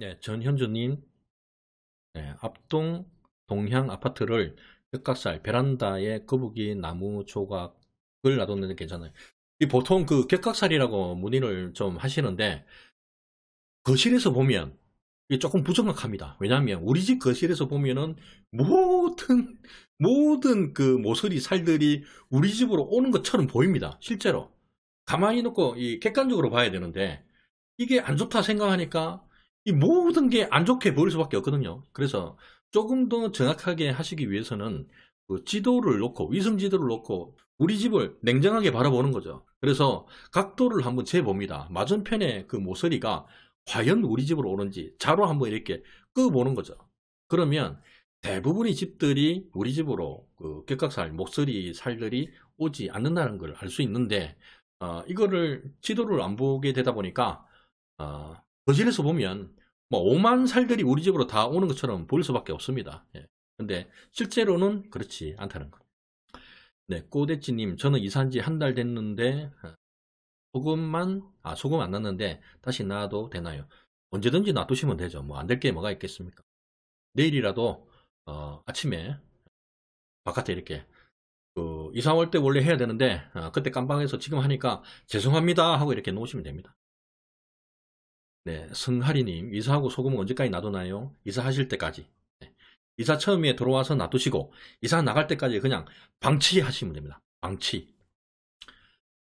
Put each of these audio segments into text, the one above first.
네, 전현주님, 네, 앞동 동향 아파트를 격각살 베란다에 거북이 나무 조각을 놔뒀는데 괜찮아요. 이 보통 그 격각살이라고 문의를 좀 하시는데 거실에서 보면 이게 조금 부정확합니다. 왜냐하면 우리 집 거실에서 보면은 모든 모든 그 모서리 살들이 우리 집으로 오는 것처럼 보입니다. 실제로 가만히 놓고 이 객관적으로 봐야 되는데 이게 안 좋다 생각하니까 이 모든 게 안 좋게 보일 수밖에 없거든요. 그래서 조금 더 정확하게 하시기 위해서는 그 지도를 놓고 위성 지도를 놓고 우리 집을 냉정하게 바라보는 거죠. 그래서 각도를 한번 재봅니다. 맞은편에 그 모서리가 과연 우리 집으로 오는지 자로 한번 이렇게 끄보는 거죠. 그러면 대부분의 집들이 우리 집으로 그 격각살, 목소리 살들이 오지 않는다는 걸 알 수 있는데 어, 이거를 지도를 안 보게 되다 보니까 어, 거실에서 보면 뭐 5만 살들이 우리 집으로 다 오는 것처럼 보일 수밖에 없습니다. 예. 근데 실제로는 그렇지 않다는 거. 네, 꼬대찌님, 저는 이사한 지 한 달 됐는데 어, 소금만 아 소금 안 넣는데 다시 놔도 되나요? 언제든지 놔두시면 되죠. 뭐 안 될 게 뭐가 있겠습니까? 내일이라도 어, 아침에 바깥에 이렇게 그 이사 올 때 원래 해야 되는데 어, 그때 깜빡해서 지금 하니까 죄송합니다 하고 이렇게 놓으시면 됩니다. 네, 승하리님 이사하고 소금은 언제까지 놔두나요? 이사하실 때까지. 네. 이사 처음에 들어와서 놔두시고 이사 나갈 때까지 그냥 방치하시면 됩니다. 방치.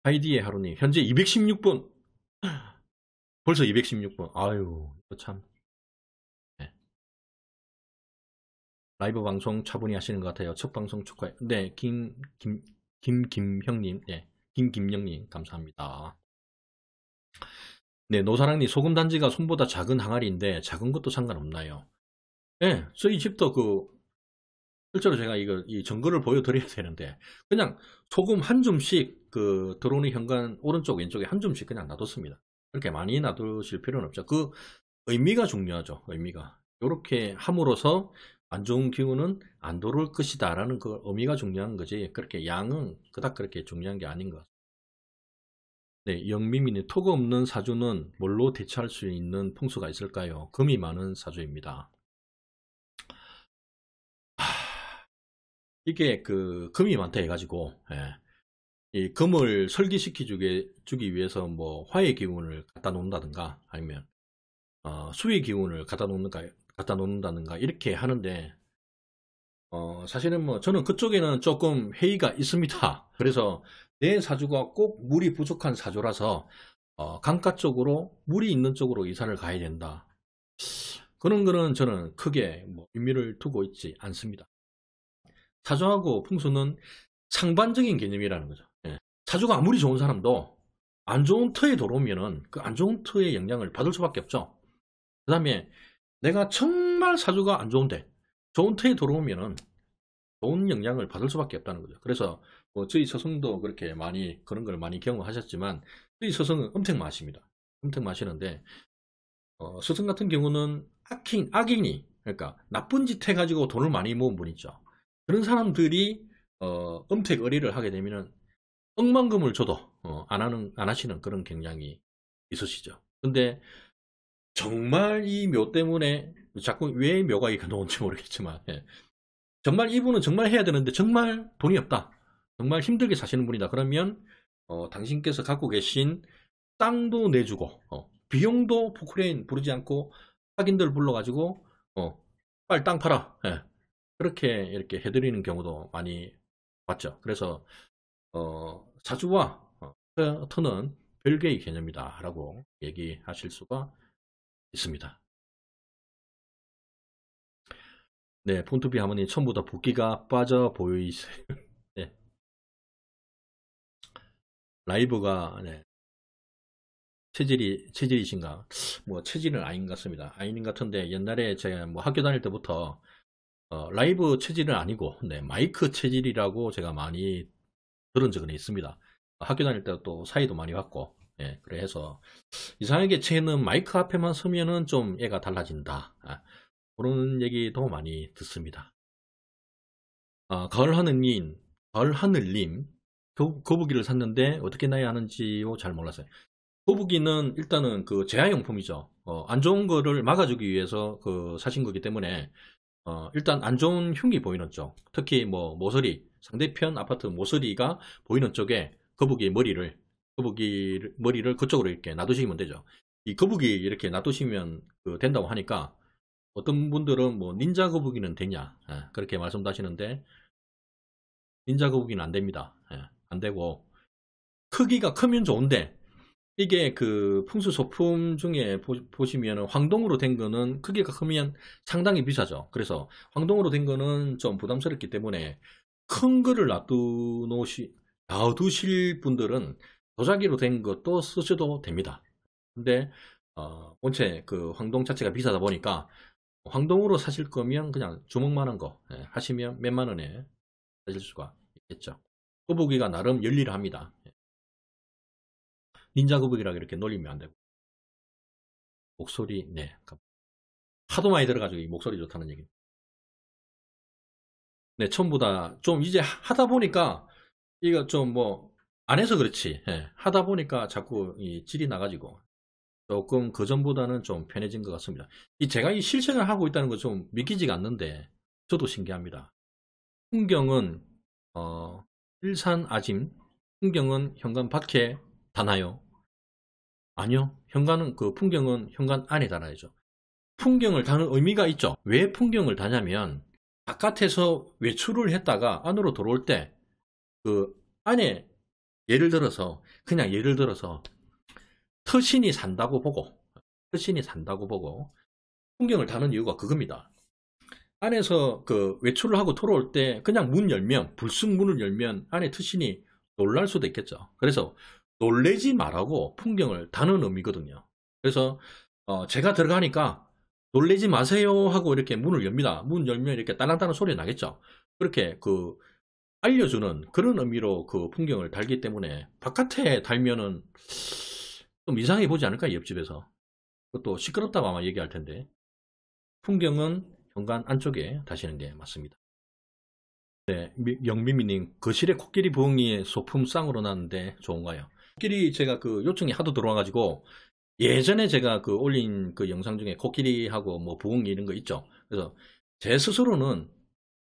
하이디의 하루님 현재 216분 벌써 216분 아유 이거 참 네. 라이브 방송 차분히 하시는 것 같아요 첫 방송 축하해 네 김 김 김 김형님 네 김 김영님 감사합니다 네 노사랑님 소금 단지가 손보다 작은 항아리인데 작은 것도 상관없나요 네 저희 집도 그 실제로 제가 이거 이 증거를 보여드려야 되는데 그냥 소금 한 줌씩 그 들어오는 현관 오른쪽 왼쪽에 한 줌씩 그냥 놔뒀습니다. 그렇게 많이 놔두실 필요는 없죠. 그 의미가 중요하죠. 의미가 이렇게 함으로써 안 좋은 기운은 안 들어올 것이다 라는 그 의미가 중요한 거지 그렇게 양은 그닥 그렇게 중요한 게 아닌 것. 네, 영미민이 토거 없는 사주는 뭘로 대체할 수 있는 풍수가 있을까요? 금이 많은 사주입니다. 이게 그 금이 많다 해가지고 예. 이 금을 설기시키 주기 위해서 뭐 화의 기운을 갖다 놓는다든가 아니면 어, 수의 기운을 갖다 놓는가 갖다 놓는다든가 이렇게 하는데 어, 사실은 뭐 저는 그쪽에는 조금 회의가 있습니다. 그래서 내 사주가 꼭 물이 부족한 사주라서 어, 강가 쪽으로 물이 있는 쪽으로 이사를 가야 된다. 그런 거는 저는 크게 뭐 의미를 두고 있지 않습니다. 사주하고 풍수는 상반적인 개념이라는 거죠. 예. 사주가 아무리 좋은 사람도 안 좋은 터에 들어오면은 그 안 좋은 터의 영향을 받을 수밖에 없죠. 그 다음에 내가 정말 사주가 안 좋은데 좋은 터에 들어오면은 좋은 영향을 받을 수밖에 없다는 거죠. 그래서 뭐 저희 서성도 그렇게 많이 그런 걸 많이 경험하셨지만 저희 서성은 엄청 마십니다. 엄청 마시는데 어, 서성 같은 경우는 악인, 악인이 그러니까 나쁜 짓 해가지고 돈을 많이 모은 분 있죠. 그런 사람들이 어, 음택 의리를 하게 되면은 억만금을 줘도 어, 안 하는 안 하시는 그런 경향이 있으시죠. 근데 정말 이 묘 때문에 자꾸 왜 묘가 이렇게 나온지 모르겠지만 예. 정말 이분은 정말 해야 되는데 정말 돈이 없다. 정말 힘들게 사시는 분이다. 그러면 어, 당신께서 갖고 계신 땅도 내주고 어, 비용도 포크레인 부르지 않고 확인들 불러가지고 어, 빨리 땅 팔아. 예. 그렇게 이렇게 해드리는 경우도 많이 봤죠. 그래서 어, 사주와 어, 터는 별개의 개념이다 라고 얘기하실 수가 있습니다. 네, 폰투비 하모니 처음부터 붓기가 빠져 보이세요. 라이브가 네. 체질이 체질이신가? 뭐 체질은 아닌 것 같습니다. 아닌 것 같은데 옛날에 제가 뭐 학교 다닐 때부터 어, 라이브 체질은 아니고 네, 마이크 체질이라고 제가 많이 들은 적은 있습니다. 학교 다닐 때 또 사이도 많이 왔고 예, 그래서 이상하게 쟤는 마이크 앞에만 서면은 좀 애가 달라진다. 아, 그런 얘기도 많이 듣습니다. 아, 가을 하늘님, 가을 하늘님, 거북이를 샀는데 어떻게 나야 하는지요 잘 몰랐어요. 거북이는 일단은 그 재활용품이죠. 어, 안 좋은 거를 막아주기 위해서 그 사신 거기 때문에 어, 일단 안 좋은 흉기 보이는 쪽, 특히 뭐 모서리, 상대편 아파트 모서리가 보이는 쪽에 거북이 머리를 거북이 머리를 그쪽으로 이렇게 놔두시면 되죠. 이 거북이 이렇게 놔두시면 그 된다고 하니까 어떤 분들은 뭐 닌자 거북이는 되냐 예, 그렇게 말씀도 하시는데 닌자 거북이는 안 됩니다. 예, 안 되고 크기가 크면 좋은데 이게 그 풍수 소품 중에 보, 시면 황동으로 된 거는 크기가 크면 상당히 비싸죠. 그래서 황동으로 된 거는 좀 부담스럽기 때문에 큰 거를 놔두시 놔두실 분들은 도자기로 된 것도 쓰셔도 됩니다. 근데 어, 본체 그 황동 자체가 비싸다 보니까 황동으로 사실 거면 그냥 주먹만한 거 예, 하시면 몇만 원에 사실 수가 있겠죠. 거북이가 나름 열일합니다. 닌자 거북이라고 이렇게 놀리면 안 되고 목소리 네 하도 많이 들어가지고 이 목소리 좋다는 얘기. 네 처음보다 좀 이제 하다 보니까 이거 좀 뭐 안 해서 그렇지 예, 하다 보니까 자꾸 이 질이 나가지고 조금 그 전보다는 좀 편해진 것 같습니다. 이 제가 이 실생을 하고 있다는 거 좀 믿기지가 않는데 저도 신기합니다. 풍경은 어, 일산 아짐 풍경은 현관 밖에 다나요? 아니요. 현관은 그 풍경은 현관 안에 달아야죠. 풍경을 다는 의미가 있죠. 왜 풍경을 다냐면 바깥에서 외출을 했다가 안으로 들어올 때 그 안에 예를 들어서 그냥 예를 들어서 터신이 산다고 보고 터신이 산다고 보고 풍경을 다는 이유가 그겁니다. 안에서 그 외출을 하고 돌아올 때 그냥 문 열면 불쑥 문을 열면 안에 터신이 놀랄 수도 있겠죠. 그래서 놀래지 말라고 풍경을 다는 의미거든요. 그래서 어 제가 들어가니까 놀래지 마세요 하고 이렇게 문을 엽니다. 문 열면 이렇게 따란따란 소리 나겠죠. 그렇게 그 알려주는 그런 의미로 그 풍경을 달기 때문에 바깥에 달면은 좀 이상해 보지 않을까 옆집에서 그것도 시끄럽다고 아마 얘기할 텐데 풍경은 현관 안쪽에 다시는 게 맞습니다. 네, 영미미님 거실에 코끼리 부엉이의 소품 쌍으로 놨는데 좋은가요? 코끼리 제가 그 요청이 하도 들어와가지고 예전에 제가 그 올린 그 영상 중에 코끼리하고 뭐 부엉이 이런 거 있죠. 그래서 제 스스로는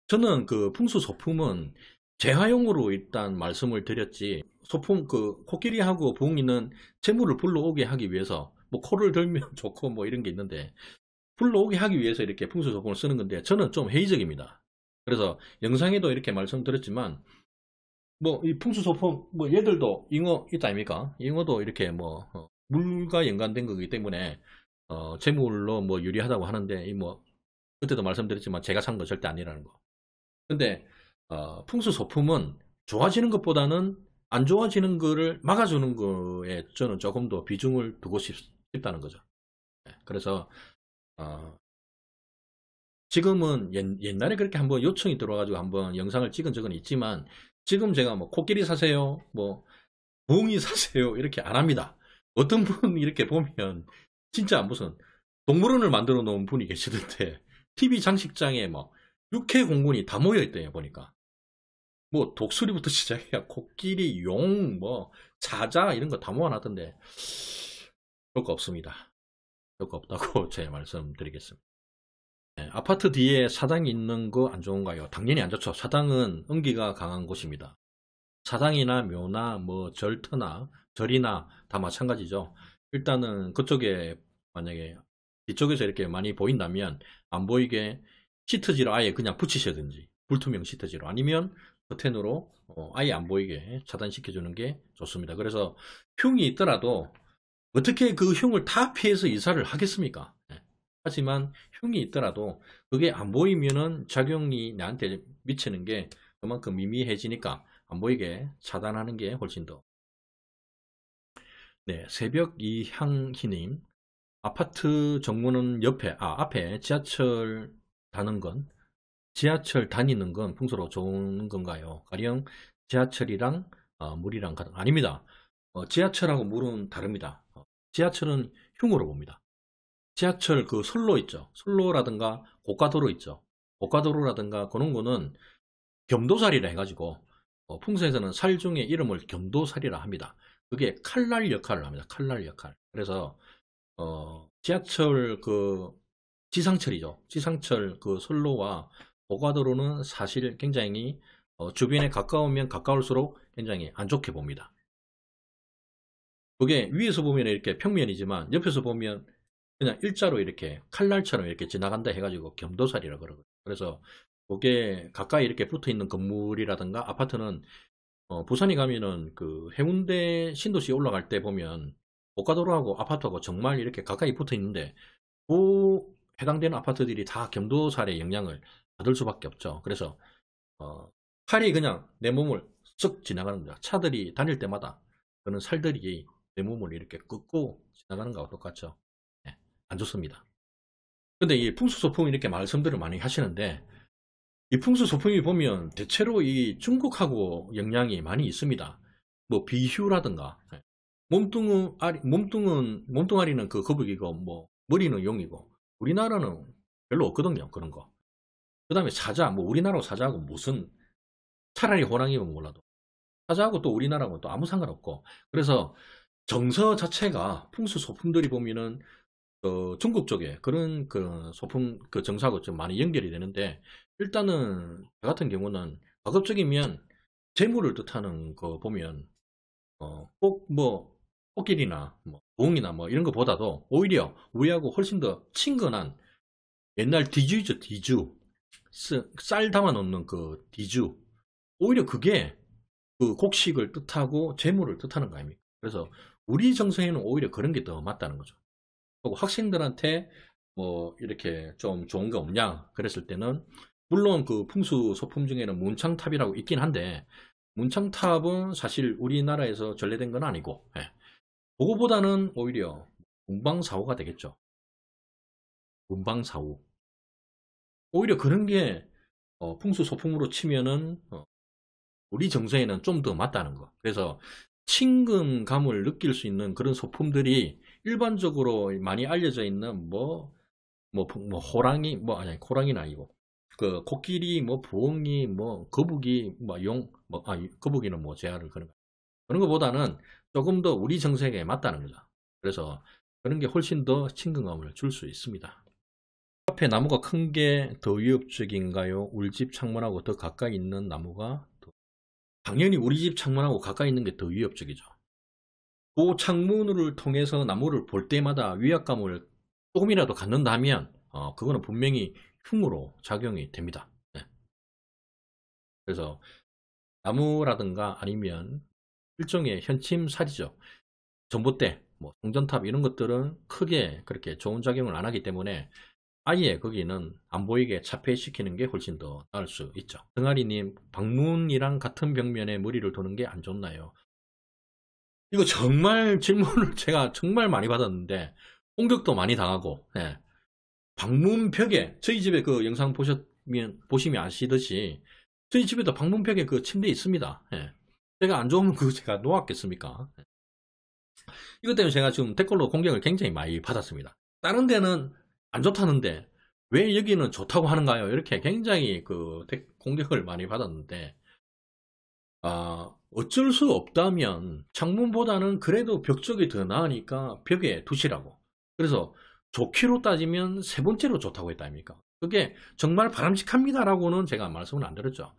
저는 그 풍수 소품은 재활용으로 일단 말씀을 드렸지 소품 그 코끼리하고 부엉이는 재물을 불러오게 하기 위해서 뭐 코를 들면 좋고 뭐 이런 게 있는데 불러오게 하기 위해서 이렇게 풍수 소품을 쓰는 건데 저는 좀 회의적입니다. 그래서 영상에도 이렇게 말씀드렸지만 뭐 이 풍수 소품 뭐 얘들도 잉어 있다 아닙니까? 잉어도 이렇게 뭐 어, 물과 연관된 거기 때문에 어, 재물로 뭐 유리하다고 하는데 이 뭐 그때도 말씀드렸지만 제가 산 거 절대 아니라는 거. 근데 어, 풍수 소품은 좋아지는 것보다는 안 좋아지는 거를 막아주는 거에 저는 조금 더 비중을 두고 싶, 다는 거죠. 네, 그래서 어, 지금은 옛, 날에 그렇게 한번 요청이 들어와가지고 한번 영상을 찍은 적은 있지만 지금 제가 뭐 코끼리 사세요, 뭐 붕이 사세요 이렇게 안 합니다. 어떤 분 이렇게 보면 진짜 무슨 동물원을 만들어 놓은 분이 계시던데 TV 장식장에 뭐 육해 공군이 다 모여 있대요 보니까 뭐 독수리부터 시작해야 코끼리, 용, 뭐 자자 이런 거 다 모아놨던데 별거 없습니다. 별거 없다고 제 말씀드리겠습니다. 네, 아파트 뒤에 사당이 있는 거 안 좋은가요? 당연히 안 좋죠. 사당은 음기가 강한 곳입니다. 사당이나 묘나 뭐 절터나 절이나 다 마찬가지죠. 일단은 그쪽에 만약에 이쪽에서 이렇게 많이 보인다면 안 보이게 시트지를 아예 그냥 붙이셔든지 불투명 시트지로 아니면 커튼으로 어, 아예 안 보이게 차단시켜 주는 게 좋습니다. 그래서 흉이 있더라도 어떻게 그 흉을 다 피해서 이사를 하겠습니까? 네. 하지만 흉이 있더라도 그게 안 보이면은 작용이 나한테 미치는 게 그만큼 미미해지니까 안 보이게 차단하는 게 훨씬 더. 네, 새벽 이향희님. 아파트 정문은 옆에, 아, 앞에 지하철 다는 건 지하철 다니는 건 풍수로 좋은 건가요? 가령 지하철이랑 어, 물이랑 같은 아닙니다. 어, 지하철하고 물은 다릅니다. 어, 지하철은 흉으로 봅니다. 지하철 그 선로 있죠. 선로라든가 고가도로 있죠. 고가도로라든가 그런 거는 겸도살이라 해가지고 어, 풍수에서는 살 중에 이름을 겸도살이라 합니다. 그게 칼날 역할을 합니다. 칼날 역할. 그래서 어, 지하철 그 지상철이죠. 지상철 그 선로와 고가도로는 사실 굉장히 어, 주변에 가까우면 가까울수록 굉장히 안 좋게 봅니다. 그게 위에서 보면 이렇게 평면이지만 옆에서 보면 그냥 일자로 이렇게 칼날처럼 이렇게 지나간다 해가지고 겸도살이라 그러거든요. 그래서 그게 가까이 이렇게 붙어 있는 건물이라든가 아파트는 어, 부산에 가면은 그 해운대 신도시 올라갈 때 보면 고가도로하고 아파트하고 정말 이렇게 가까이 붙어 있는데 그 해당되는 아파트들이 다 겸도살의 영향을 받을 수밖에 없죠. 그래서 어, 칼이 그냥 내 몸을 쓱 지나가는 거야. 차들이 다닐 때마다 그런 살들이 내 몸을 이렇게 끄고 지나가는 거하고 똑같죠. 네, 안 좋습니다. 근데 이 풍수소풍 이렇게 말씀들을 많이 하시는데 이 풍수소풍이 보면 대체로 이 중국하고 영향이 많이 있습니다. 뭐 비휴라든가 네. 몸뚱아리, 몸뚱은 몸뚱아리는 그 거북이고 뭐 머리는 용이고 우리나라는 별로 없거든요 그런 거. 그 다음에 사자 뭐 우리나라하고 사자하고 무슨 차라리 호랑이면 몰라도 사자하고 또 우리나라하고 또 아무 상관없고 그래서 정서 자체가 풍수 소품들이 보면은 어, 중국 쪽에 그런 그 소품 그 정사하고 좀 많이 연결이 되는데 일단은 저 같은 경우는 가급적이면 재물을 뜻하는 거 보면 어, 꼭뭐 코끼리나 뭐 봉이나 뭐 이런 것보다도 오히려 우리하고 훨씬 더 친근한 옛날 디주죠 디주 쌀 담아 놓는 그 디주 오히려 그게 그 곡식을 뜻하고 재물을 뜻하는 거 아닙니까? 그래서 우리 정서에는 오히려 그런 게 더 맞다는 거죠. 학생들한테 뭐 이렇게 좀 좋은 게 없냐 그랬을 때는 물론 그 풍수 소품 중에는 문창탑이라고 있긴 한데 문창탑은 사실 우리나라에서 전래된 건 아니고 예. 그거보다는 오히려 문방사후가 되겠죠. 문방사후. 오히려 그런 게 어, 풍수 소품으로 치면은 어, 우리 정서에는 좀 더 맞다는 거. 그래서 친근감을 느낄 수 있는 그런 소품들이 일반적으로 많이 알려져 있는 뭐, 뭐, 뭐 호랑이, 뭐, 아니, 호랑이는 아니고, 그, 코끼리, 뭐, 부엉이, 뭐, 거북이, 뭐, 용, 뭐, 아, 거북이는 뭐, 제한을 그런 거. 그런 것보다는 조금 더 우리 정서에 맞다는 거죠. 그래서 그런 게 훨씬 더 친근감을 줄 수 있습니다. 앞에 나무가 큰 게 더 위협적인가요? 우리 집 창문하고 더 가까이 있는 나무가 더... 당연히 우리 집 창문하고 가까이 있는 게 더 위협적이죠. 그 창문을 통해서 나무를 볼 때마다 위압감을 조금이라도 갖는다면 어, 그거는 분명히 흉으로 작용이 됩니다. 네. 그래서 나무라든가 아니면 일종의 현침살이죠. 전봇대, 뭐 송전탑 이런 것들은 크게 그렇게 좋은 작용을 안 하기 때문에 아예 거기는 안 보이게 차폐시키는 게 훨씬 더 나을 수 있죠. 등아리님, 방문이랑 같은 벽면에 머리를 도는 게 안 좋나요? 이거 정말 질문을 제가 정말 많이 받았는데 공격도 많이 당하고 예. 방문벽에 저희 집에 그 영상 보셨면 보시면 아시듯이 저희 집에도 방문벽에 그 침대 있습니다. 예. 제가 안 좋으면 그거 제가 놓았겠습니까? 이것 때문에 제가 지금 댓글로 공격을 굉장히 많이 받았습니다. 다른 데는 안 좋다는데 왜 여기는 좋다고 하는가요? 이렇게 굉장히 그 공격을 많이 받았는데 아, 어쩔 수 없다면 창문보다는 그래도 벽 쪽이 더 나으니까 벽에 두시라고. 그래서 좋기로 따지면 세 번째로 좋다고 했다 아닙니까? 그게 정말 바람직합니다라고는 제가 말씀을 안 드렸죠.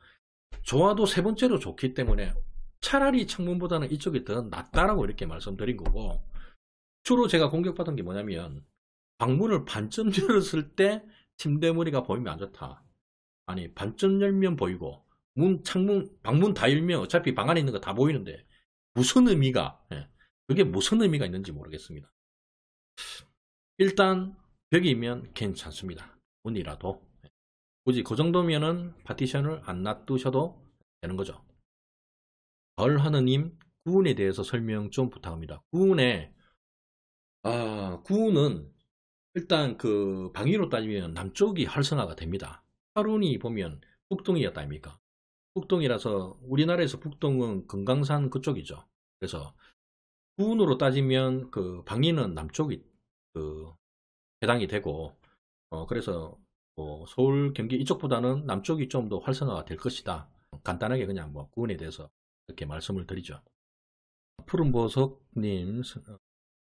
좋아도 세 번째로 좋기 때문에 차라리 창문보다는 이쪽이 더 낫다라고 이렇게 말씀드린 거고 주로 제가 공격받은 게 뭐냐면 방문을 반쯤 열었을 때 침대 머리가 보이면 안 좋다. 아니 반쯤 열면 보이고 문 창문 방문 다 열면 어차피 방 안에 있는 거 다 보이는데 무슨 의미가 예, 그게 무슨 의미가 있는지 모르겠습니다. 일단 벽이면 괜찮습니다. 문이라도 예. 굳이 그 정도면은 파티션을 안 놔두셔도 되는 거죠. 벌하느님 구운에 대해서 설명 좀 부탁합니다. 구운에 아 구운은 일단 그 방위로 따지면 남쪽이 활성화가 됩니다. 하룬이 보면 북동이었다 아닙니까? 북동이라서 우리나라에서 북동은 금강산 그쪽이죠. 그래서 구운으로 따지면 그 방위는 남쪽이 그 해당이 되고 어 그래서 뭐 서울 경기 이쪽보다는 남쪽이 좀 더 활성화가 될 것이다. 간단하게 그냥 뭐 구운에 대해서 이렇게 말씀을 드리죠. 푸른보석님,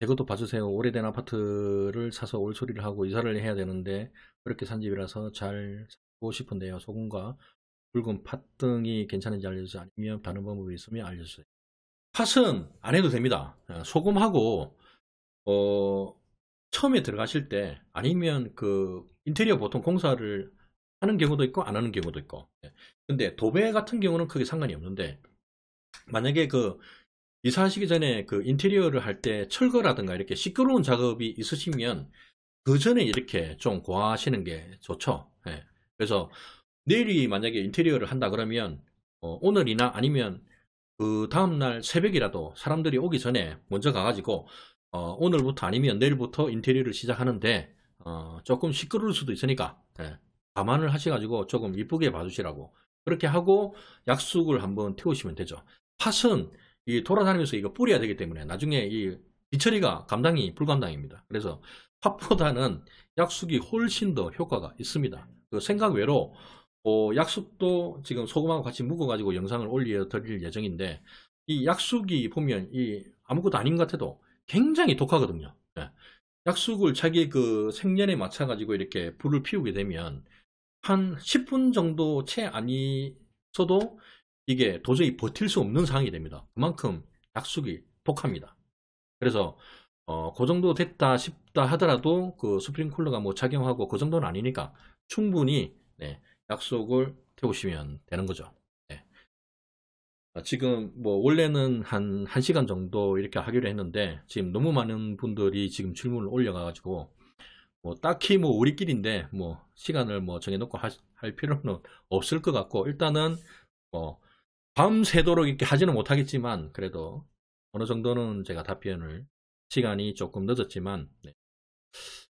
이것도 봐주세요. 오래된 아파트를 사서 올소리를 하고 이사를 해야 되는데 그렇게 산 집이라서 잘 살고 싶은데요. 소금과 붉은 팥 등이 괜찮은지 알려주세요. 아니면 다른 방법이 있으면 알려주세요. 팥은 안 해도 됩니다. 어, 소금하고 어, 처음에 들어가실 때 아니면 그 인테리어 보통 공사를 하는 경우도 있고 안 하는 경우도 있고 예. 근데 도배 같은 경우는 크게 상관이 없는데 만약에 그 이사하시기 전에 그 인테리어를 할 때 철거라든가 이렇게 시끄러운 작업이 있으시면 그 전에 이렇게 좀 고하시는 게 좋죠. 예. 그래서 내일이 만약에 인테리어를 한다 그러면 어, 오늘이나 아니면 그 다음날 새벽이라도 사람들이 오기 전에 먼저 가가지고 어, 오늘부터 아니면 내일부터 인테리어를 시작하는데 어, 조금 시끄러울 수도 있으니까 예. 감안을 하셔가지고 조금 이쁘게 봐주시라고 그렇게 하고 약속을 한번 태우시면 되죠. 팥은 이 돌아다니면서 이거 뿌려야 되기 때문에 나중에 이 비처리가 감당이 불감당입니다. 그래서 팥보다는 약숙이 훨씬 더 효과가 있습니다. 그 생각 외로 어, 약숙도 지금 소금하고 같이 묶어가지고 영상을 올려 드릴 예정인데 이 약숙이 보면 이 아무것도 아닌 것 같아도 굉장히 독하거든요. 네. 약숙을 자기 그 생년에 맞춰가지고 이렇게 불을 피우게 되면 한 10분 정도 채 아니서도 이게 도저히 버틸 수 없는 상황이 됩니다. 그만큼 약속이 독합니다. 그래서 어, 그 정도 됐다 싶다 하더라도 그 스프링 쿨러가 뭐 작용하고 그 정도는 아니니까 충분히 네, 약속을 태우시면 되는 거죠. 네. 아, 지금 뭐 원래는 한 1시간 정도 이렇게 하기로 했는데 지금 너무 많은 분들이 지금 질문을 올려가지고 뭐 딱히 뭐 우리끼리인데 뭐 시간을 뭐 정해놓고 하, 할 필요는 없을 것 같고 일단은 뭐 밤새도록 이렇게 하지는 못하겠지만 그래도 어느 정도는 제가 답변을 시간이 조금 늦었지만 네.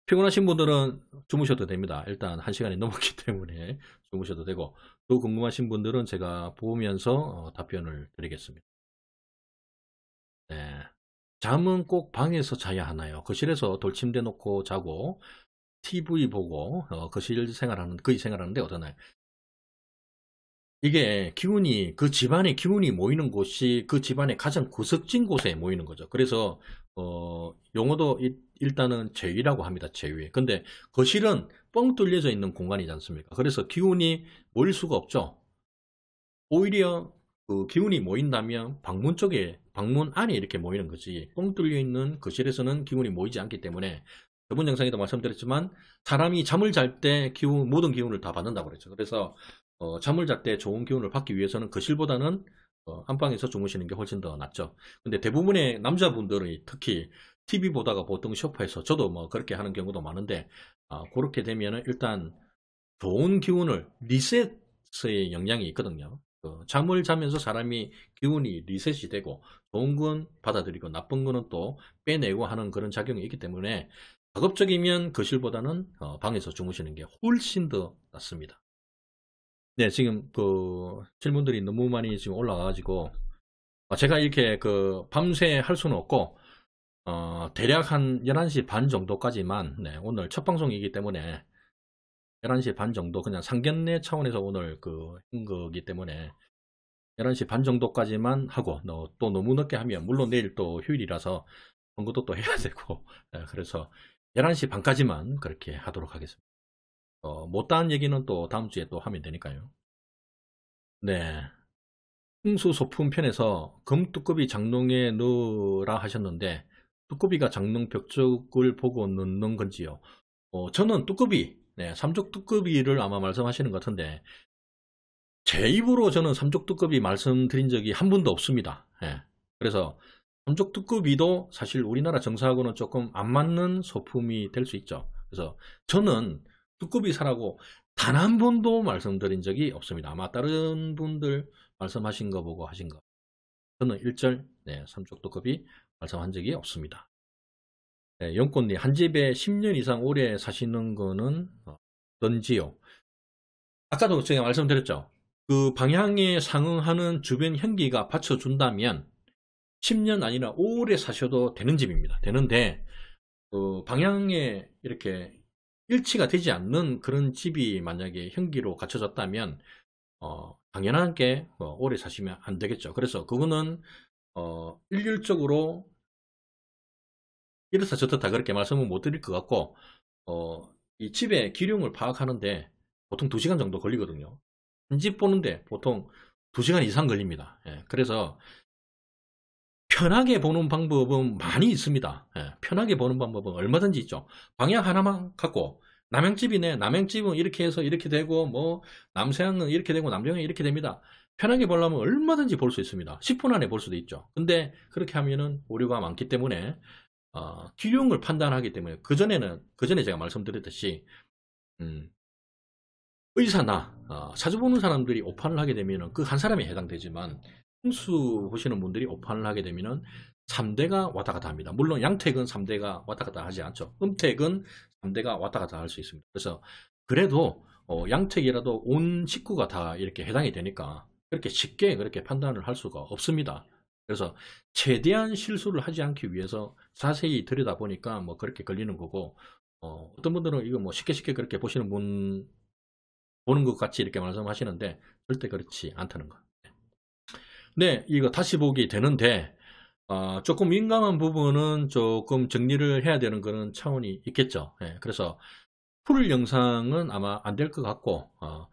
피곤하신 분들은 주무셔도 됩니다. 일단 한 시간이 넘었기 때문에 주무셔도 되고 또 궁금하신 분들은 제가 보면서 어, 답변을 드리겠습니다. 네. 잠은 꼭 방에서 자야 하나요? 거실에서 돌침대 놓고 자고 TV 보고 어, 거실 생활하는 거의 생활하는데 어떠나요? 이게 기운이 그 집안의 기운이 모이는 곳이 그 집안의 가장 구석진 곳에 모이는 거죠. 그래서 어, 용어도 일단은 제위라고 합니다. 제위. 근데 거실은 뻥 뚫려져 있는 공간이지 않습니까? 그래서 기운이 모일 수가 없죠. 오히려 그 기운이 모인다면 방문 쪽에 방문 안에 이렇게 모이는 거지 뻥 뚫려 있는 거실에서는 기운이 모이지 않기 때문에 저번 영상에도 말씀드렸지만 사람이 잠을 잘 때 기운 모든 기운을 다 받는다고 그랬죠. 그래서 어, 잠을 잘 때 좋은 기운을 받기 위해서는 거실보다는 어, 안방에서 주무시는 게 훨씬 더 낫죠. 근데 대부분의 남자분들이 특히 TV 보다가 보통 쇼파에서 저도 뭐 그렇게 하는 경우도 많은데 아, 그렇게 되면은 일단 좋은 기운을 리셋의 영향이 있거든요. 그 잠을 자면서 사람이 기운이 리셋이 되고 좋은 건 받아들이고 나쁜 거는 또 빼내고 하는 그런 작용이 있기 때문에 가급적이면 거실보다는 어, 방에서 주무시는 게 훨씬 더 낫습니다. 네, 지금 그 질문들이 너무 많이 지금 올라가가지고 어, 제가 이렇게 그 밤새 할 수는 없고 어, 대략 한 11시 반 정도까지만 네, 오늘 첫 방송이기 때문에 11시 반 정도 그냥 상견례 차원에서 오늘 그한 거기 때문에 11시 반 정도까지만 하고 또 너무 늦게 하면 물론 내일 또 휴일이라서 그것도 또 해야 되고 네, 그래서 11시 반까지만 그렇게 하도록 하겠습니다. 어, 못다한 얘기는 또 다음 주에 또 하면 되니까요. 네. 흥수 소품 편에서 금뚜껑이 장롱에 넣으라 하셨는데 뚜껑이가 장롱 벽쪽을 보고 넣는 건지요? 어, 저는 뚜껑이, 네, 삼족 뚜껑이를 아마 말씀하시는 것 같은데 제 입으로 저는 삼족 뚜껑이 말씀드린 적이 한 번도 없습니다. 네. 그래서 삼족 뚜껑이도 사실 우리나라 정사하고는 조금 안 맞는 소품이 될 수 있죠. 그래서 저는 두꺼비 사라고 단 한 번도 말씀드린 적이 없습니다. 아마 다른 분들 말씀하신 거 보고 하신 거. 저는 일절 네, 삼척 두꺼비 말씀한 적이 없습니다. 네, 영권리 한 집에 10년 이상 오래 사시는 거는 어떤지요? 아까도 제가 말씀드렸죠. 그 방향에 상응하는 주변 현기가 받쳐준다면 10년 아니라 오래 사셔도 되는 집입니다. 되는데 그 방향에 이렇게 일치가 되지 않는 그런 집이 만약에 현기로 갖춰졌다면 어, 당연하게 뭐 오래 사시면 안 되겠죠. 그래서 그거는 어, 일률적으로 이렇다 저렇다 그렇게 말씀은 못 드릴 것 같고 어, 이 집의 기륭을 파악하는데 보통 2시간 정도 걸리거든요. 한 집 보는데 보통 2시간 이상 걸립니다. 예, 그래서 편하게 보는 방법은 많이 있습니다. 예, 편하게 보는 방법은 얼마든지 있죠. 방향 하나만 갖고 남양집이네. 남양집은 이렇게 해서 이렇게 되고 뭐 남서양은 이렇게 되고 남정은 이렇게 됩니다. 편하게 보려면 얼마든지 볼 수 있습니다. 10분 안에 볼 수도 있죠. 근데 그렇게 하면은 오류가 많기 때문에 어, 기룡을 판단하기 때문에 그 전에는 그 전에 제가 말씀드렸듯이 음, 의사나 어, 사주 보는 사람들이 오판을 하게 되면은 그 한 사람에 해당되지만 풍수 보시는 분들이 오판을 하게 되면은 3대가 왔다 갔다 합니다. 물론 양택은 3대가 왔다 갔다 하지 않죠. 음택은 3대가 왔다 갔다 할 수 있습니다. 그래서 그래도 어, 양택이라도 온 식구가 다 이렇게 해당이 되니까 그렇게 쉽게 그렇게 판단을 할 수가 없습니다. 그래서 최대한 실수를 하지 않기 위해서 자세히 들여다 보니까 뭐 그렇게 걸리는 거고 어, 떤 분들은 이거 뭐 쉽게 쉽게 그렇게 보시는 분 보는 것 같이 이렇게 말씀하시는데 절대 그렇지 않다는 거. 네, 이거 다시 보기 되는데 어, 조금 민감한 부분은 조금 정리를 해야 되는 그런 차원이 있겠죠. 예, 그래서 full 영상은 아마 안 될 것 같고 어,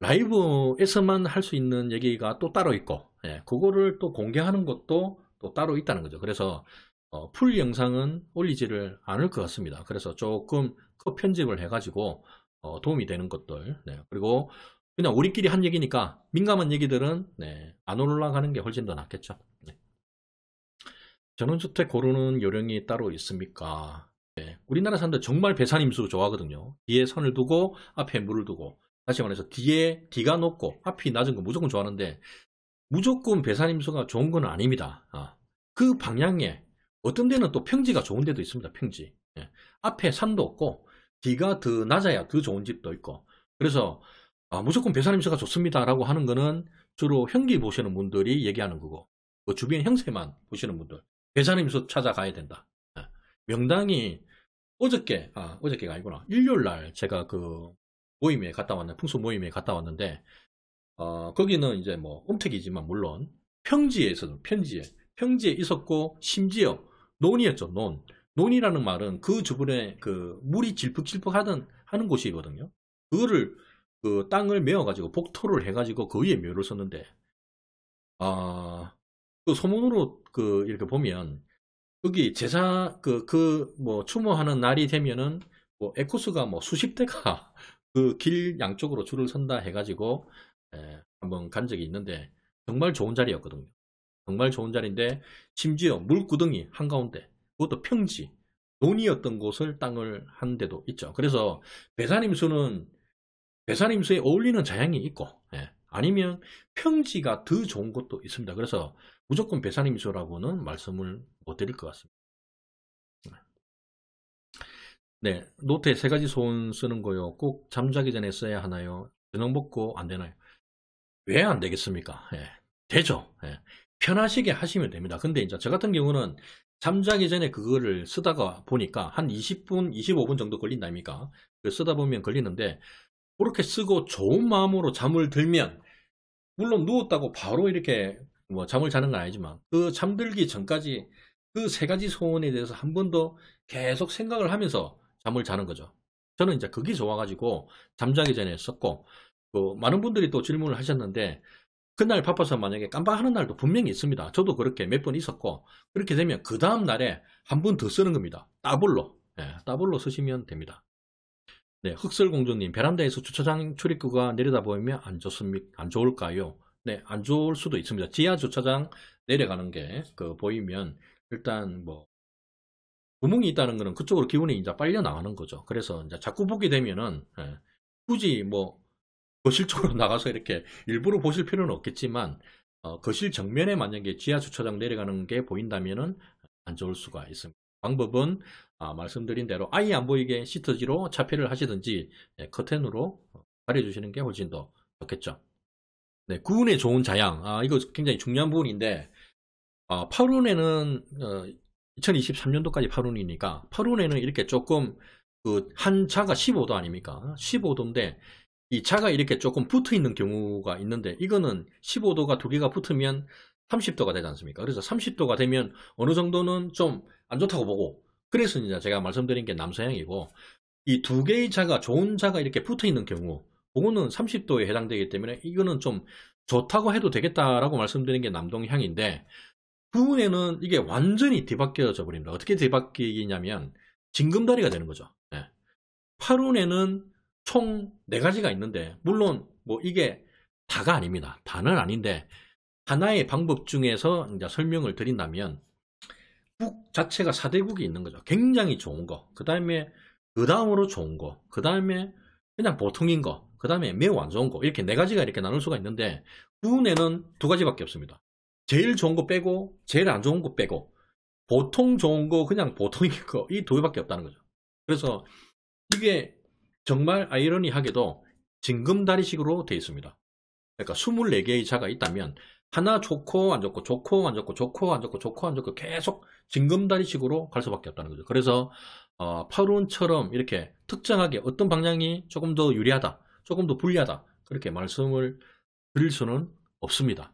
라이브에서만 할 수 있는 얘기가 또 따로 있고 예, 그거를 또 공개하는 것도 또 따로 있다는 거죠. 그래서 어, full 영상은 올리지를 않을 것 같습니다. 그래서 조금 컷 편집을 해가지고 어, 도움이 되는 것들 네, 그리고 그냥 우리끼리 한 얘기니까 민감한 얘기들은 네, 안 올라가는 게 훨씬 더 낫겠죠. 네. 전원주택 고르는 요령이 따로 있습니까? 네, 우리나라 사람들 정말 배산임수 좋아하거든요. 뒤에 선을 두고 앞에 물을 두고 다시 말해서 뒤에 뒤가 높고 앞이 낮은 거 무조건 좋아하는데 무조건 배산임수가 좋은 건 아닙니다. 아, 그 방향에 어떤 데는 또 평지가 좋은 데도 있습니다. 평지. 예. 앞에 산도 없고 뒤가 더 낮아야 더 좋은 집도 있고 그래서 아, 무조건 배산임수가 좋습니다 라고 하는 거는 주로 형기 보시는 분들이 얘기하는 거고 그 주변 형세만 보시는 분들 배산임수 찾아가야 된다. 예. 명당이 어저께 아 어저께가 아니구나. 일요일 날 제가 그 모임에 갔다 왔는 풍수 모임에 갔다 왔는데 어, 거기는 이제 뭐 음택이지만 물론 평지에 있어도 평지에 평지에 있었고 심지어 논이었죠 논. 논이라는 말은 그 주변에 그 물이 질퍽질퍽 하던 하는 곳이거든요. 그거를 그 땅을 메어가지고 복토를 해가지고 그 위에 묘를 썼는데, 아, 그 소문으로 그 이렇게 보면, 거기 제사, 그, 그, 뭐, 추모하는 날이 되면은, 뭐, 에코스가 뭐 수십 대가 그 길 양쪽으로 줄을 선다 해가지고, 에, 한번 간 적이 있는데, 정말 좋은 자리였거든요. 정말 좋은 자리인데, 심지어 물구덩이 한가운데, 그것도 평지, 논이었던 곳을 땅을 한 데도 있죠. 그래서 배산임수는 배산임수에 어울리는 자양이 있고 예. 아니면 평지가 더 좋은 것도 있습니다. 그래서 무조건 배산임수라고는 말씀을 못 드릴 것 같습니다. 네, 노트에 세 가지 소원 쓰는 거요. 꼭 잠자기 전에 써야 하나요? 저녁 먹고 안 되나요? 왜 안 되겠습니까? 예. 되죠. 예. 편하시게 하시면 됩니다. 근데 이제 저 같은 경우는 잠자기 전에 그거를 쓰다가 보니까 한 20분, 25분 정도 걸린다니까. 쓰다 보면 걸리는데 그렇게 쓰고 좋은 마음으로 잠을 들면 물론 누웠다고 바로 이렇게 뭐 잠을 자는 건 아니지만 그 잠들기 전까지 그 세 가지 소원에 대해서 한 번 더 계속 생각을 하면서 잠을 자는 거죠. 저는 이제 그게 좋아가지고 잠자기 전에 썼고 그 많은 분들이 또 질문을 하셨는데 그날 바빠서 만약에 깜빡하는 날도 분명히 있습니다. 저도 그렇게 몇 번 있었고 그렇게 되면 그 다음 날에 한 번 더 쓰는 겁니다. 따블로 네, 따블로 쓰시면 됩니다. 네, 흑설공주님, 베란다에서 주차장 출입구가 내려다보면 안 좋습니까? 안 좋을까요? 네, 안 좋을 수도 있습니다. 지하 주차장 내려가는 게, 그, 보이면, 일단, 뭐, 구멍이 있다는 거는 그쪽으로 기운이 이제 빨려 나가는 거죠. 그래서 이제 자꾸 보게 되면은, 예, 굳이 뭐, 거실 쪽으로 나가서 이렇게 일부러 보실 필요는 없겠지만, 어, 거실 정면에 만약에 지하 주차장 내려가는 게 보인다면은 안 좋을 수가 있습니다. 방법은 아, 말씀드린 대로 아예 안 보이게 시트지로 차폐를 하시든지 네, 커튼으로 가려주시는 게 훨씬 더 좋겠죠. 네, 구운의 좋은 자양. 아, 이거 굉장히 중요한 부분인데 아, 8운에는 어, 2023년도까지 8운이니까 8운에는 이렇게 조금 그한 차가 15도 아닙니까? 15도인데 이 차가 이렇게 조금 붙어 있는 경우가 있는데 이거는 15도가 두 개가 붙으면 30도가 되지 않습니까? 그래서 30도가 되면 어느 정도는 좀 안 좋다고 보고 그래서 이제 제가 말씀드린 게 남서양이고 이 두 개의 자가 좋은 자가 이렇게 붙어 있는 경우 그거는 30도에 해당되기 때문에 이거는 좀 좋다고 해도 되겠다라고 말씀드린 게 남동향인데 부분에는 이게 완전히 뒤바뀌어져 버립니다. 어떻게 뒤바뀌냐면 징금다리가 되는 거죠. 네. 팔운에는 총 4가지가 있는데 물론 뭐 이게 다가 아닙니다. 다는 아닌데 하나의 방법 중에서 이제 설명을 드린다면 국 자체가 4대국이 있는 거죠. 굉장히 좋은 거. 그 다음에 그 다음으로 좋은 거. 그 다음에 그냥 보통인 거. 그 다음에 매우 안 좋은 거. 이렇게 네 가지가 이렇게 나눌 수가 있는데 구운에는 두 가지밖에 없습니다. 제일 좋은 거 빼고 제일 안 좋은 거 빼고 보통 좋은 거 그냥 보통인 거 이 두 개밖에 없다는 거죠. 그래서 이게 정말 아이러니하게도 징금다리식으로 되어 있습니다. 그러니까 24개의 자가 있다면 하나 좋고 안 좋고 좋고 안 좋고 좋고 안 좋고 좋고 안 좋고 계속 징금다리식으로 갈 수밖에 없다는 거죠. 그래서 어, 파룬처럼 이렇게 특정하게 어떤 방향이 조금 더 유리하다, 조금 더 불리하다 그렇게 말씀을 드릴 수는 없습니다.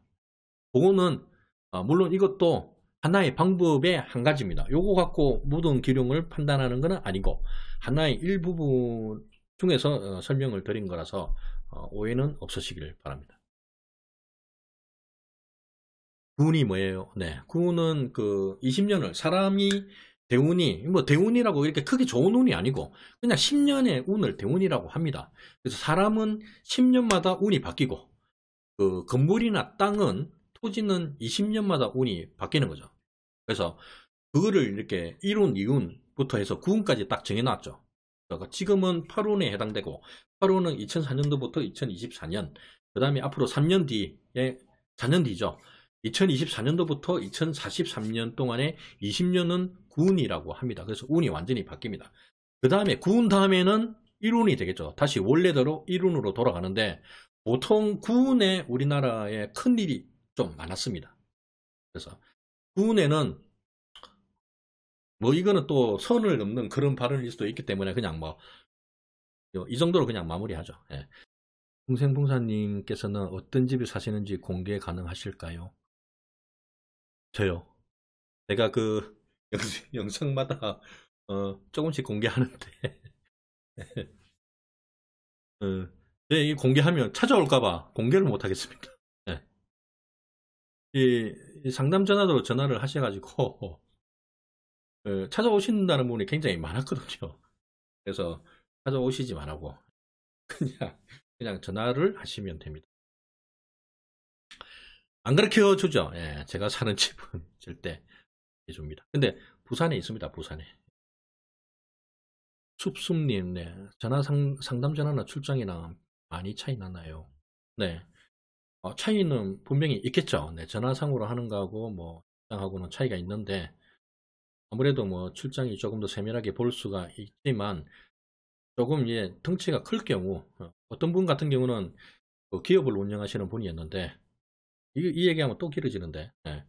그거는 어, 물론 이것도 하나의 방법의 한 가지입니다. 요거 갖고 모든 기룡을 판단하는 것은 아니고 하나의 일부분 중에서 어, 설명을 드린 거라서 어, 오해는 없으시길 바랍니다. 구운이 뭐예요? 네, 구운은 그 20년을 사람이 대운이 뭐 대운이라고 이렇게 크게 좋은 운이 아니고 그냥 10년의 운을 대운이라고 합니다. 그래서 사람은 10년마다 운이 바뀌고 그 건물이나 땅은 토지는 20년마다 운이 바뀌는 거죠. 그래서 그거를 이렇게 1운, 2운부터 해서 9운까지 딱 정해놨죠. 그러니까 지금은 8운에 해당되고 8운은 2004년도부터 2024년 그 다음에 앞으로 3년 뒤에 4년 뒤죠. 2024년도부터 2043년 동안에 20년은 9운이라고 합니다. 그래서 운이 완전히 바뀝니다. 그 다음에 9운 다음에는 1운이 되겠죠. 다시 원래대로 1운으로 돌아가는데 보통 9운에 우리나라에 큰 일이 좀 많았습니다. 그래서 9운에는 뭐 이거는 또 선을 넘는 그런 발언일 수도 있기 때문에 그냥 뭐 이 정도로 그냥 마무리하죠. 예. 풍생풍사님께서는 어떤 집에 사시는지 공개 가능하실까요? 저요. 제가 그 영 상, 마다 어, 조금씩 공개하는데 어, 네, 이 공개하면 찾아올까봐 공개를 못 하겠습니다. 네. 이, 이, 상담 전화로 전화를 하셔가지고 어, 찾아오신다는 분이 굉장히 많았거든요. 그래서 찾아오시지 말라고 그냥 그냥 전화를 하시면 됩니다. 안 가르쳐 주죠. 예, 제가 사는 집은 절대 해줍니다. 근데 부산에 있습니다. 부산에. 숲숲님, 네. 전화 상, 상담 전화나 출장이나 많이 차이 나나요? 네. 어, 차이는 분명히 있겠죠. 네. 전화상으로 하는 거하고 뭐 출장하고는 차이가 있는데 아무래도 뭐 출장이 조금 더 세밀하게 볼 수가 있지만 조금 예 덩치가 클 경우 어, 어떤 분 같은 경우는 그 기업을 운영하시는 분이었는데 이, 이 얘기하면 또 길어지는데 예.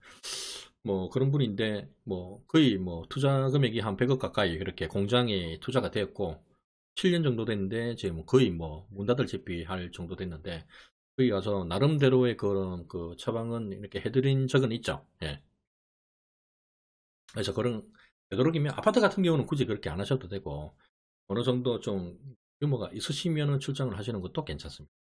뭐 그런 분인데 뭐 거의 뭐 투자 금액이 한 100억 가까이 그렇게 공장에 투자가 되었고 7년 정도 됐는데 지금 거의 뭐 문 닫을 집비 할 정도 됐는데 거기 가서 나름대로의 그런 그 처방은 이렇게 해드린 적은 있죠. 예. 그래서 그런 되도록이면 아파트 같은 경우는 굳이 그렇게 안 하셔도 되고 어느 정도 좀 규모가 있으시면 출장을 하시는 것도 괜찮습니다.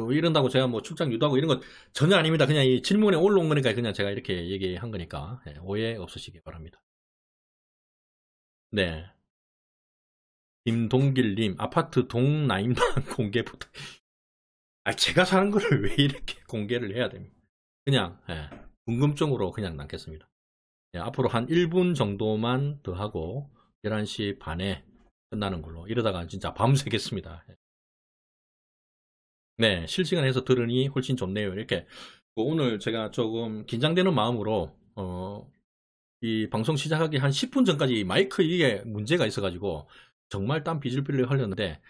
뭐 이런다고 제가 뭐 출장 유도하고 이런 건 전혀 아닙니다. 그냥 이 질문에 올라온 거니까 그냥 제가 이렇게 얘기한 거니까 네, 오해 없으시기 바랍니다. 네. 김동길님 아파트 동라인만 공개 부탁. 아 제가 사는 거를 왜 이렇게 공개를 해야 됩니까? 그냥 네, 궁금증으로 그냥 남겠습니다. 네, 앞으로 한 1분 정도만 더 하고 11시 반에 끝나는 걸로 이러다가 진짜 밤새겠습니다. 네, 실시간에서 들으니 훨씬 좋네요. 이렇게 뭐 오늘 제가 조금 긴장되는 마음으로 어, 이 방송 시작하기 한 10분 전까지 마이크 이게 문제가 있어가지고 정말 땀 비질비질 흘렸는데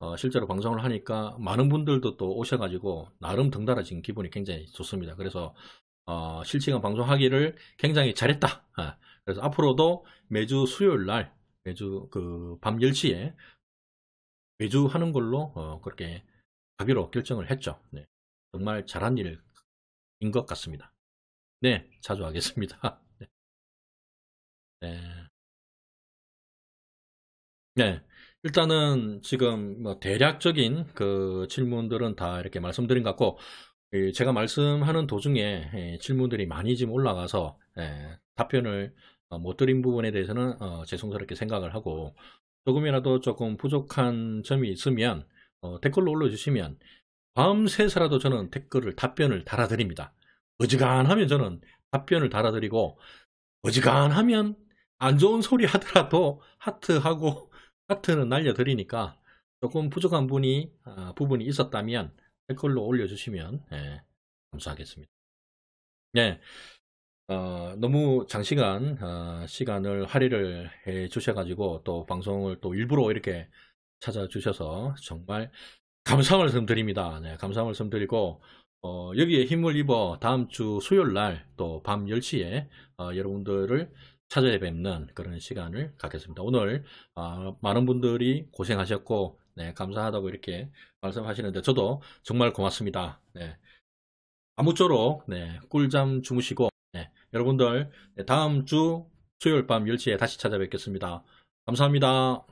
어, 실제로 방송을 하니까 많은 분들도 또 오셔가지고 나름 등달아진 기분이 굉장히 좋습니다. 그래서 어, 실시간 방송하기를 굉장히 잘했다. 아, 그래서 앞으로도 매주 수요일 날 매주 그 밤 10시에 매주 하는 걸로 어, 그렇게 하기로 결정을 했죠. 네. 정말 잘한 일것 같습니다. 네, 자주 하겠습니다. 네. 네. 네. 일단은 지금 뭐 대략적인 그 질문들은 다 이렇게 말씀드린 것 같고 제가 말씀하는 도중에 예, 질문들이 많이 지금 올라가서 예, 답변을 어, 못 드린 부분에 대해서는 어, 죄송스럽게 생각을 하고 조금이라도 조금 부족한 점이 있으면 어, 댓글로 올려주시면 밤새서라도 저는 댓글을 답변을 달아드립니다. 어지간하면 저는 답변을 달아드리고 어지간하면 안 좋은 소리 하더라도 하트하고 하트는 날려드리니까 조금 부족한 분이 아, 부분이 있었다면 댓글로 올려주시면 예, 감사하겠습니다. 네, 어, 너무 장시간 어, 시간을 할애를 해 주셔가지고 또 방송을 또 일부러 이렇게 찾아주셔서 정말 감사 말씀 드립니다. 네, 감사 말씀 드리고 어, 여기에 힘을 입어 다음 주 수요일 날 또 밤 10시에 어, 여러분들을 찾아뵙는 그런 시간을 갖겠습니다. 오늘 어, 많은 분들이 고생하셨고 네, 감사하다고 이렇게 말씀하시는데 저도 정말 고맙습니다. 네, 아무쪼록 네, 꿀잠 주무시고 네, 여러분들 다음 주 수요일 밤 10시에 다시 찾아뵙겠습니다. 감사합니다.